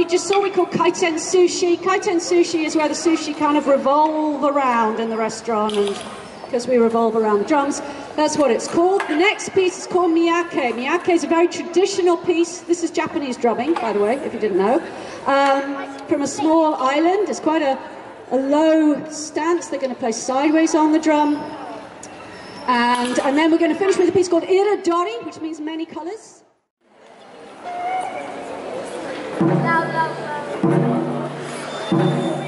you just saw we call kaiten sushi. Kaiten sushi is where the sushi kind of revolve around in the restaurant and because we revolve around the drums. That's what it's called. The next piece is called miyake. Miyake is a very traditional piece. This is Japanese drumming, by the way, if you didn't know. Um, from a small island. It's quite a, a low stance. They're going to play sideways on the drum. And, and then we're going to finish with a piece called Irodori, which means many colours. Đâu, đâu, đâu.